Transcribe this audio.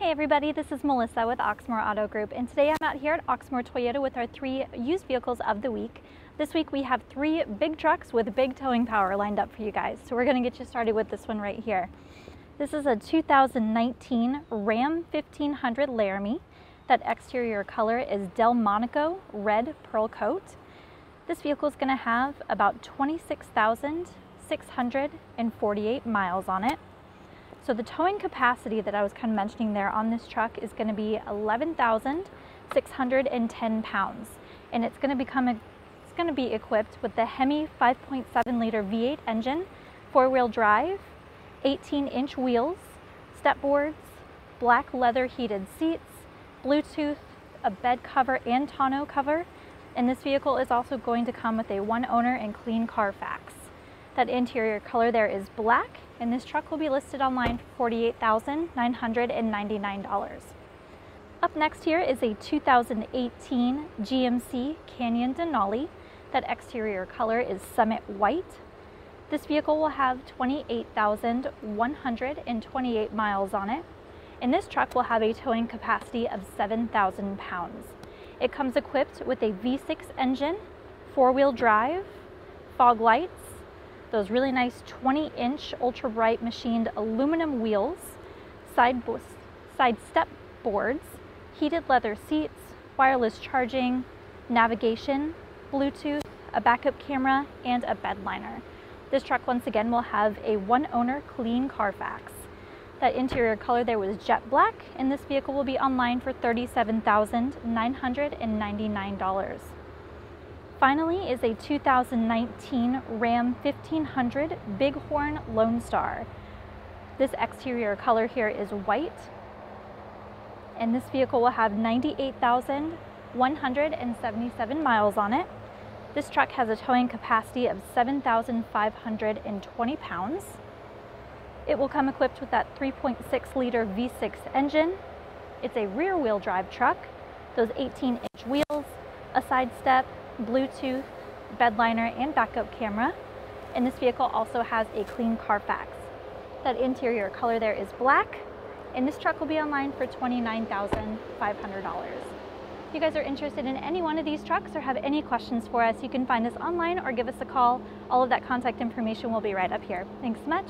Hey everybody, this is Melissa with Oxmoor Auto Group and today I'm out here at Oxmoor Toyota with our three used vehicles of the week. This week we have three big trucks with big towing power lined up for you guys. So we're going to get you started with this one right here. This is a 2019 Ram 1500 Laramie. That exterior color is Delmonico Red Pearl Coat. This vehicle is going to have about 26,648 miles on it. So the towing capacity that I was kind of mentioning there on this truck is going to be 11,610 pounds. And it's going to become a, it's going to be equipped with the Hemi 5.7 liter V8 engine, four-wheel drive, 18-inch wheels, step boards, black leather heated seats, Bluetooth, a bed cover and tonneau cover, and this vehicle is also going to come with a one owner and clean Carfax. That interior color there is black, and this truck will be listed online for $48,999. Up next here is a 2018 GMC Canyon Denali. That exterior color is Summit White. This vehicle will have 28,128 miles on it, and this truck will have a towing capacity of 7,000 pounds. It comes equipped with a V6 engine, four-wheel drive, fog lights, those really nice 20 inch ultra bright machined aluminum wheels, side, side step boards, heated leather seats, wireless charging, navigation, Bluetooth, a backup camera, and a bed liner. This truck once again will have a one owner clean Carfax. That interior color there was jet black, and this vehicle will be online for $37,999. Finally is a 2019 Ram 1500 Big Horn Lone Star. This exterior color here is white and this vehicle will have 98,177 miles on it. This truck has a towing capacity of 7,520 pounds. It will come equipped with that 3.6 liter V6 engine. It's a rear wheel drive truck, those 18 inch wheels, a side step, Bluetooth, bed liner, and backup camera. And this vehicle also has a clean Carfax. That interior color there is black, and this truck will be online for $29,500. If you guys are interested in any one of these trucks or have any questions for us, you can find us online or give us a call. All of that contact information will be right up here. Thanks so much.